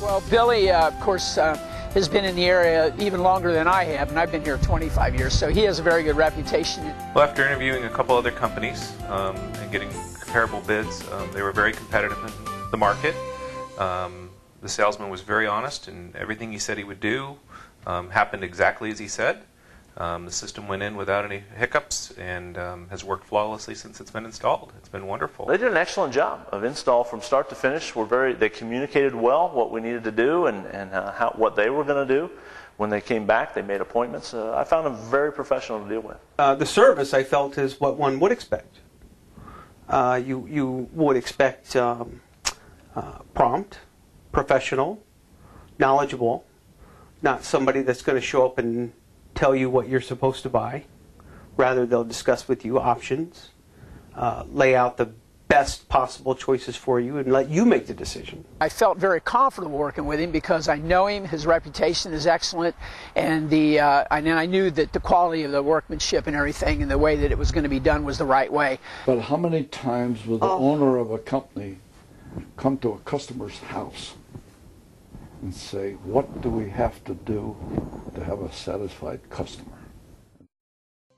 Well, Billy, uh, of course, uh, has been in the area even longer than I have, and I've been here 25 years, so he has a very good reputation. Well, after interviewing a couple other companies um, and getting comparable bids, um, they were very competitive in the market. Um, the salesman was very honest, and everything he said he would do um, happened exactly as he said. Um, the system went in without any hiccups and um, has worked flawlessly since it's been installed. It's been wonderful. They did an excellent job of install from start to finish. We're very, they communicated well what we needed to do and, and uh, how, what they were going to do. When they came back, they made appointments. Uh, I found them very professional to deal with. Uh, the service I felt is what one would expect. Uh, you you would expect um, uh, prompt, professional, knowledgeable, not somebody that's going to show up and tell you what you're supposed to buy. Rather, they'll discuss with you options, uh, lay out the best possible choices for you, and let you make the decision. I felt very comfortable working with him because I know him, his reputation is excellent, and the uh, and I knew that the quality of the workmanship and everything and the way that it was going to be done was the right way. But how many times will the owner of a company come to a customer's house and say, what do we have to do to have a satisfied customer?